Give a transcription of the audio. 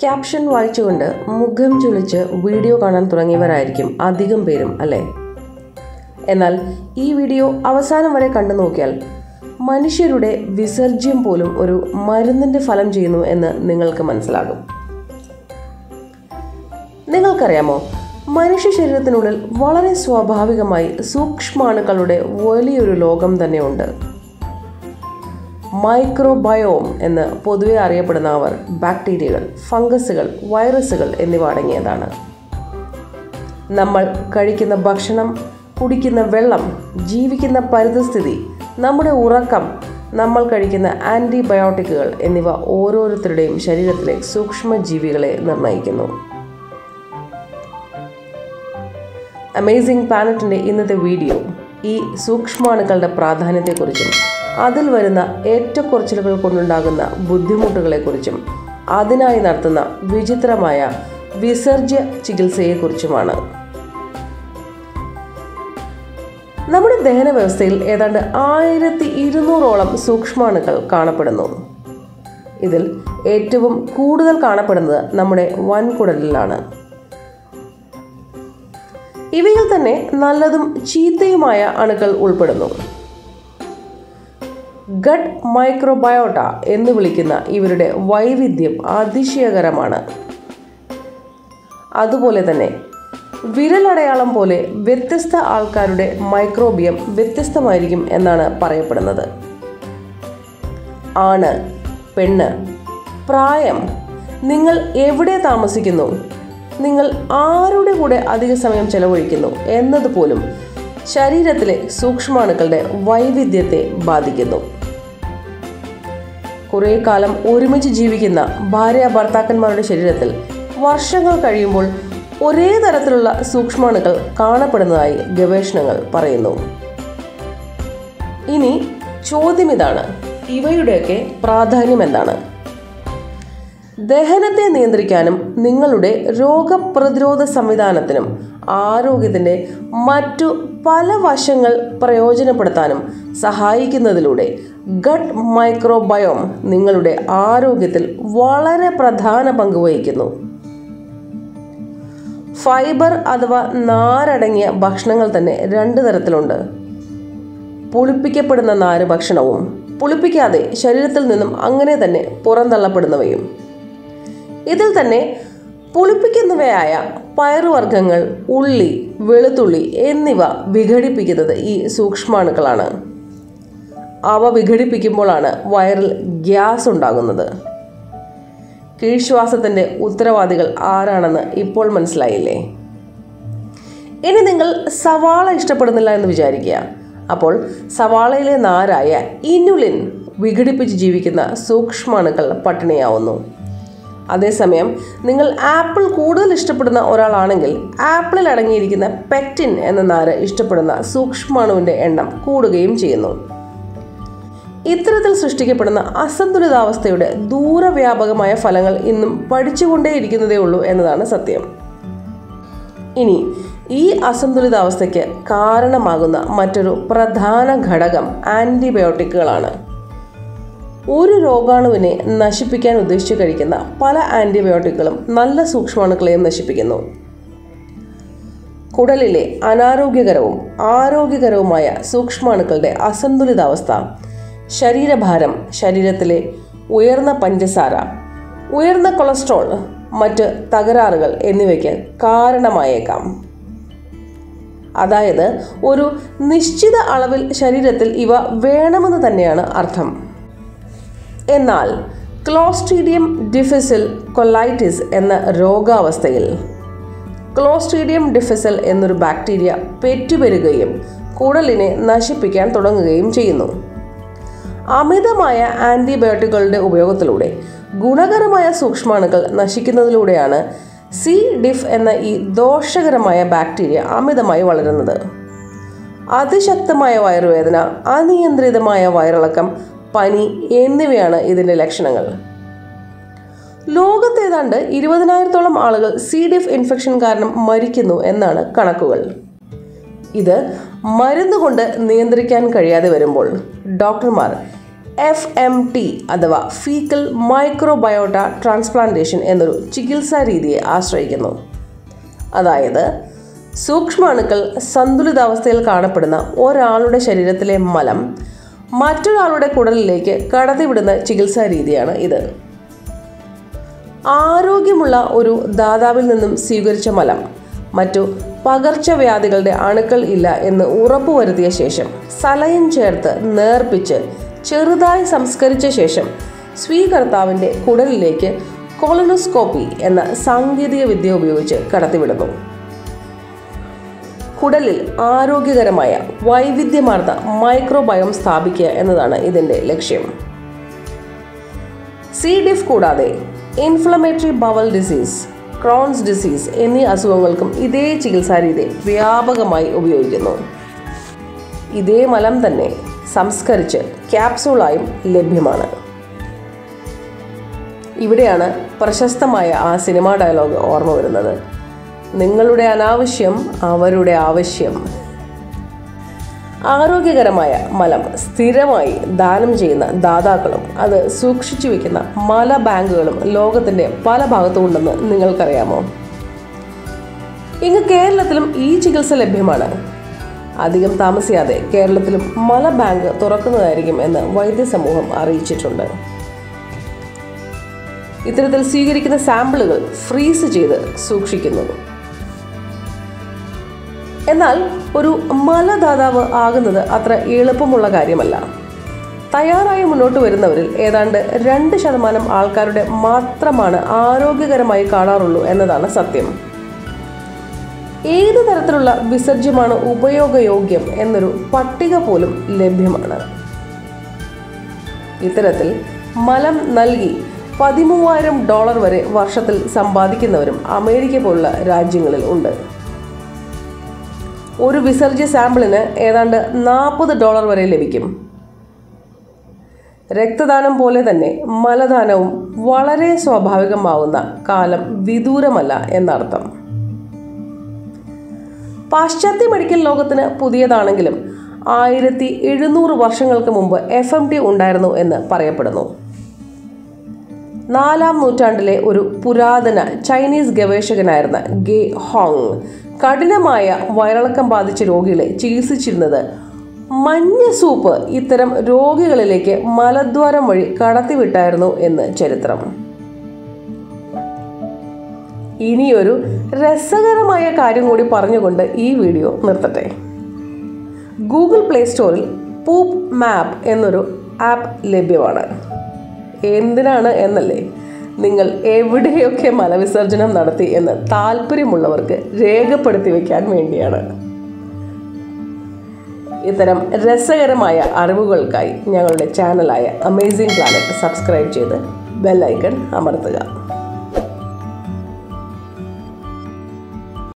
Caption വായിച്ചുകൊണ്ട് മുഖം ചുളിച്ച് video കാണാൻ തുടങ്ങിയവരായിരിക്കും അധികം പേരും അല്ലേ? എന്നാൽ ഈ വീഡിയോ അവസാനം വരെ കണ്ടു നോക്കിയാൽ മനുഷ്യരുടെ വിസർജ്യം പോലും ഒരു മരുന്നിന്റെ ഫലം ചെയ്യുന്നു എന്ന് നിങ്ങൾക്ക് മനസ്സിലാകും. നിങ്ങൾക്കറിയാമോ? മനുഷ്യ ശരീരത്തിനുള്ളിൽ വളരെ സ്വാഭാവികമായി സൂക്ഷ്മാണുക്കളുടെ വലിയൊരു ലോകം തന്നെയുണ്ട്. മൈക്രോബയോം എന്ന് പൊതുവെ അറിയപ്പെടുന്ന അവർ ബാക്ടീരിയകൾ ഫംഗസുകൾ വൈറസുകൾ എന്നിവ അടങ്ങിയതാണ്. നമ്മൾ കഴിക്കുന്ന ഭക്ഷണം കുടിക്കുന്ന വെള്ളം ജീവിക്കുന്ന പരിതസ്ഥിതി നമ്മുടെ ഉറക്കം നമ്മൾ കഴിക്കുന്ന ആന്റിബയോട്ടിക്കുകൾ എന്നിവ ഓരോരുത്തരുടെയും ശരീരത്തിലെ സൂക്ഷ്മജീവികളെ നിർണയിക്കുന്നു. അമേസിംഗ് പ്ലാനറ്റിന്റെ ഇന്നത്തെ വീഡിയോ ഈ സൂക്ഷ്മാണുക്കളുടെ പ്രാധാന്യത്തെക്കുറിച്ചും അതിൽ വരുന്ന ഏറ്റക്കുറച്ചിലുകൾ കൊണ്ടുണ്ടാകുന്ന ബുദ്ധിമുട്ടുകളെക്കുറിച്ചും അതിനായി നടത്തുന്ന വിചിത്രമായ വിസർജ്യ ചികിത്സയെക്കുറിച്ചുമാണ്. നമ്മുടെ ദഹന വ്യവസ്ഥയിൽ ഏതാണ്ട് ആയിരത്തി ഇരുന്നൂറോളം സൂക്ഷ്മാണുക്കൾ കാണപ്പെടുന്നു. ഇതിൽ ഏറ്റവും കൂടുതൽ കാണപ്പെടുന്നത് നമ്മുടെ വൻകുടലിലാണ്. ഇവയിൽ തന്നെ നല്ലതും ചീത്തയുമായ അണുക്കൾ ഉൾപ്പെടുന്നു. ഗട്ട് മൈക്രോബയോട്ട എന്ന് വിളിക്കുന്ന ഇവരുടെ വൈവിധ്യം അതിശയകരമാണ്. അതുപോലെ തന്നെ വിരലടയാളം പോലെ വ്യത്യസ്ത ആൾക്കാരുടെ മൈക്രോബിയം വ്യത്യസ്തമായിരിക്കും എന്നാണ് പറയപ്പെടുന്നത്. ആണ് പെണ്ണ് പ്രായം നിങ്ങൾ എവിടെ താമസിക്കുന്നു നിങ്ങൾ ആരുടെ കൂടെ അധിക സമയം ചെലവഴിക്കുന്നു എന്നതുപോലും ശരീരത്തിലെ സൂക്ഷ്മാണുക്കളുടെ വൈവിധ്യത്തെ ബാധിക്കുന്നു. കുറേ കാലം ഒരുമിച്ച് ജീവിക്കുന്ന ഭാര്യ ഭർത്താക്കന്മാരുടെ ശരീരത്തിൽ വർഷങ്ങൾ കഴിയുമ്പോൾ ഒരേ തരത്തിലുള്ള സൂക്ഷ്മാണുക്കൾ കാണപ്പെടുന്നതായി ഗവേഷണങ്ങൾ പറയുന്നു. ഇനി ചോദ്യം ഇതാണ്. ഇവയുടെയൊക്കെ പ്രാധാന്യം എന്താണ്? ദഹനത്തെ നിയന്ത്രിക്കാനും നിങ്ങളുടെ രോഗപ്രതിരോധ സംവിധാനത്തിനും ആരോഗ്യത്തിന്റെ മറ്റു പല വശങ്ങൾ പ്രയോജനപ്പെടുത്താനും സഹായിക്കുന്നതിലൂടെ ഗട്ട് മൈക്രോബയോം നിങ്ങളുടെ ആരോഗ്യത്തിൽ വളരെ പ്രധാന പങ്ക് വഹിക്കുന്നു. ഫൈബർ അഥവാ നാരടങ്ങിയ ഭക്ഷണങ്ങൾ തന്നെ രണ്ട് തരത്തിലുണ്ട്. പുളിപ്പിക്കപ്പെടുന്ന നാര് ഭക്ഷണവും പുളിപ്പിക്കാതെ ശരീരത്തിൽ നിന്നും അങ്ങനെ തന്നെ പുറന്തള്ളപ്പെടുന്നവയും. ഇതിൽ തന്നെ പുളിപ്പിക്കുന്നവയായ പയറുവർഗങ്ങൾ ഉള്ളി വെളുത്തുള്ളി എന്നിവ വിഘടിപ്പിക്കുന്നത് ഈ സൂക്ഷ്മാണുക്കളാണ്. അവ വിഘടിപ്പിക്കുമ്പോഴാണ് വയറിൽ ഗ്യാസ് ഉണ്ടാകുന്നത്. കീഴ്ശ്വാസത്തിന്റെ ഉത്തരവാദികൾ ആരാണെന്ന് ഇപ്പോൾ മനസ്സിലായില്ലേ? ഇനി നിങ്ങൾ സവാള ഇഷ്ടപ്പെടുന്നില്ല എന്ന് വിചാരിക്കുക. അപ്പോൾ സവാളയിലെ നാരായ ഇനുലിൻ വിഘടിപ്പിച്ച് ജീവിക്കുന്ന സൂക്ഷ്മാണുക്കൾ പട്ടിണിയാവുന്നു. അതേസമയം നിങ്ങൾ ആപ്പിൾ കൂടുതൽ ഇഷ്ടപ്പെടുന്ന ഒരാളാണെങ്കിൽ ആപ്പിളിൽ അടങ്ങിയിരിക്കുന്ന പെറ്റിൻ എന്ന നാര് ഇഷ്ടപ്പെടുന്ന സൂക്ഷ്മാണുവിന്റെ എണ്ണം കൂടുകയും ചെയ്യുന്നു. ഇത്തരത്തിൽ സൃഷ്ടിക്കപ്പെടുന്ന അസന്തുലിതാവസ്ഥയുടെ ദൂരവ്യാപകമായ ഫലങ്ങൾ ഇന്നും പഠിച്ചുകൊണ്ടേയിരിക്കുന്നതേ ഉള്ളൂ എന്നതാണ് സത്യം. ഇനി ഈ അസന്തുലിതാവസ്ഥയ്ക്ക് കാരണമാകുന്ന മറ്റൊരു പ്രധാന ഘടകം ആന്റിബയോട്ടിക്കുകളാണ്. ഒരു രോഗാണുവിനെ നശിപ്പിക്കാൻ ഉദ്ദേശിച്ച് കഴിക്കുന്ന പല ആന്റിബയോട്ടിക്കുകളും നല്ല സൂക്ഷ്മാണുക്കളെയും നശിപ്പിക്കുന്നു. കുടലിലെ അനാരോഗ്യകരവും ആരോഗ്യകരവുമായ സൂക്ഷ്മാണുക്കളുടെ അസന്തുലിതാവസ്ഥ ശരീരഭാരം ശരീരത്തിലെ ഉയർന്ന പഞ്ചസാര ഉയർന്ന കൊളസ്ട്രോൾ മറ്റ് തകരാറുകൾ എന്നിവയ്ക്ക് കാരണമായേക്കാം. അതായത് ഒരു നിശ്ചിത അളവിൽ ശരീരത്തിൽ ഇവ വേണമെന്ന് തന്നെയാണ് അർത്ഥം. എന്നാൽ ക്ലോസ്ട്രീഡിയം ഡിഫിസിൽ കൊലൈറ്റിസ് എന്ന രോഗാവസ്ഥയിൽ ക്ലോസ്ട്രീഡിയം ഡിഫിസൽ എന്നൊരു ബാക്ടീരിയ പെറ്റുപെരുകയും കുടലിനെ നശിപ്പിക്കാൻ തുടങ്ങുകയും ചെയ്യുന്നു. അമിതമായ ആന്റിബയോട്ടിക്കുകളുടെ ഉപയോഗത്തിലൂടെ ഗുണകരമായ സൂക്ഷ്മാണുക്കൾ നശിക്കുന്നതിലൂടെയാണ് സി. ഡിഫ് എന്ന ഈ ദോഷകരമായ ബാക്ടീരിയ അമിതമായി വളരുന്നത്. അതിശക്തമായ വയറുവേദന അനിയന്ത്രിതമായ വയറിളക്കം പനി എന്നിവയാണ് ഇതിന്റെ ലക്ഷണങ്ങൾ. ലോകത്ത് ഏതാണ്ട് ഇരുപതിനായിരത്തോളം ആളുകൾ സി ഡിഫ് ഇൻഫെക്ഷൻ കാരണം മരിക്കുന്നു എന്നാണ് കണക്കുകൾ. ഇത് മരുന്ന് കൊണ്ട് നിയന്ത്രിക്കാൻ കഴിയാതെ വരുമ്പോൾ. ഡോക്ടർമാർ എഫ് എം ടി അഥവാ ഫീക്കൽ മൈക്രോബയോട്ട ട്രാൻസ്പ്ലാന്റേഷൻ എന്നൊരു ചികിത്സാ രീതിയെ ആശ്രയിക്കുന്നു. അതായത് സൂക്ഷ്മാണുക്കൾ സന്തുലിതാവസ്ഥയിൽ കാണപ്പെടുന്ന ഒരാളുടെ ശരീരത്തിലെ മലം മറ്റൊരാളുടെ കുടലിലേക്ക് കടത്തിവിടുന്ന ചികിത്സാ രീതിയാണ് ഇത്. ആരോഗ്യമുള്ള ഒരു ദാതാവിൽ നിന്നും സ്വീകരിച്ച മലം. മറ്റു പകർച്ചവ്യാധികളുടെ അണുക്കൾ ഇല്ല എന്ന് ഉറപ്പുവരുത്തിയ ശേഷം സലയം ചേർത്ത് നേർപ്പിച്ച് ചെറുതായി സംസ്കരിച്ച ശേഷം സ്വീകർത്താവിന്റെ കുടലിലേക്ക് കൊളനോസ്കോപ്പി എന്ന സാങ്കേതിക വിദ്യ ഉപയോഗിച്ച് കടത്തിവിടുന്നു. കുടലിൽ ആരോഗ്യകരമായ വൈവിധ്യമാർന്ന മൈക്രോബയോം സ്ഥാപിക്കുക എന്നതാണ് ഇതിന്റെ ലക്ഷ്യം. സി ഡിഫ് കൂടാതെ inflammatory bowel disease Crohn's disease എന്നീ അസുഖങ്ങൾക്കും ഇതേ ചികിത്സാരീതി വ്യാപകമായി ഉപയോഗിക്കുന്നു. ഇതേ മലം തന്നെ സംസ്കരിച്ച് ക്യാപ്സൂളായും ലഭ്യമാണ്. ഇവിടെയാണ് പ്രശസ്തമായ ആ സിനിമാ ഡയലോഗ് ഓർമ്മ വരുന്നത്. നിങ്ങളുടെ അനാവശ്യം അവരുടെ ആവശ്യം. ആരോഗ്യകരമായ മലം സ്ഥിരമായി ദാനം ചെയ്യുന്ന ദാതാക്കളും അത് സൂക്ഷിച്ചു വെക്കുന്ന മല ബാങ്കുകളും ലോകത്തിന്റെ പല ഭാഗത്തും ഉണ്ടെന്ന് നിങ്ങൾക്കറിയാമോ? ഇങ്ങ് കേരളത്തിലും ഈ ചികിത്സ ലഭ്യമാണ്. അധികം താമസിയാതെ കേരളത്തിലും മല ബാങ്ക് തുറക്കുന്നതായിരിക്കും എന്ന് വൈദ്യസമൂഹം അറിയിച്ചിട്ടുണ്ട്. ഇത്തരത്തിൽ സ്വീകരിക്കുന്ന സാമ്പിളുകൾ ഫ്രീസ് ചെയ്ത് സൂക്ഷിക്കുന്നു. എന്നാൽ ഒരു മലദാതാവ് ആകുന്നത് അത്ര എളുപ്പമുള്ള കാര്യമല്ല. തയ്യാറായി മുന്നോട്ട് വരുന്നവരിൽ ഏതാണ്ട് രണ്ട് ശതമാനം ആൾക്കാരുടെ മാത്രമാണ് ആരോഗ്യകരമായി കാണാറുള്ളൂ എന്നതാണ് സത്യം. ഏത് തരത്തിലുള്ള വിസർജ്യമാണ് ഉപയോഗയോഗ്യം എന്നൊരു പട്ടിക പോലും ലഭ്യമാണ്. ഇത്തരത്തിൽ മലം നൽകി പതിമൂവായിരം ഡോളർ വരെ വർഷത്തിൽ സമ്പാദിക്കുന്നവരും അമേരിക്ക പോലുള്ള രാജ്യങ്ങളിൽ ഉണ്ട്. ഒരു വിസർജ്യ സാമ്പിളിന് ഏതാണ്ട് നാൽപ്പത് ഡോളർ വരെ ലഭിക്കും. രക്തദാനം പോലെ തന്നെ മലദാനവും വളരെ സ്വാഭാവികമാവുന്ന കാലം വിദൂരമല്ല എന്നർത്ഥം. പാശ്ചാത്യ മെഡിക്കൽ ലോകത്തിന് പുതിയതാണെങ്കിലും ആയിരത്തി എഴുന്നൂറ് വർഷങ്ങൾക്ക് മുമ്പ് എഫ് എം ടി ഉണ്ടായിരുന്നു എന്ന് പറയപ്പെടുന്നു. നാലാം നൂറ്റാണ്ടിലെ ഒരു പുരാതന ചൈനീസ് ഗവേഷകനായിരുന്ന ഗെ ഹോങ് കഠിനമായ വയറിളക്കം ബാധിച്ച രോഗികളെ ചികിത്സിച്ചിരുന്നത് മഞ്ഞ സൂപ്പ് ഇത്തരം രോഗികളിലേക്ക് മലദ്വാരം വഴി കടത്തിവിട്ടായിരുന്നു എന്ന് ചരിത്രം. ഇനിയൊരു രസകരമായ കാര്യം കൂടി പറഞ്ഞുകൊണ്ട് ഈ വീഡിയോ നിർത്തട്ടെ. ഗൂഗിൾ പ്ലേ സ്റ്റോറിൽ പൂപ്പ് മാപ്പ് എന്നൊരു ആപ്പ് ലഭ്യമാണ്. എന്തിനാണ് എന്നല്ലേ? നിങ്ങൾ എവിടെയൊക്കെ മലവിസർജനം നടത്തി എന്ന് താല്പര്യമുള്ളവർക്ക് രേഖപ്പെടുത്തി വയ്ക്കാൻ വേണ്ടിയാണ്. ഇത്തരം രസകരമായ അറിവുകൾക്കായി ഞങ്ങളുടെ ചാനലായ അമേസിംഗ് പ്ലാനറ്റ് സബ്സ്ക്രൈബ് ചെയ്ത് ബെല്ലൈക്കൺ അമർത്തുക.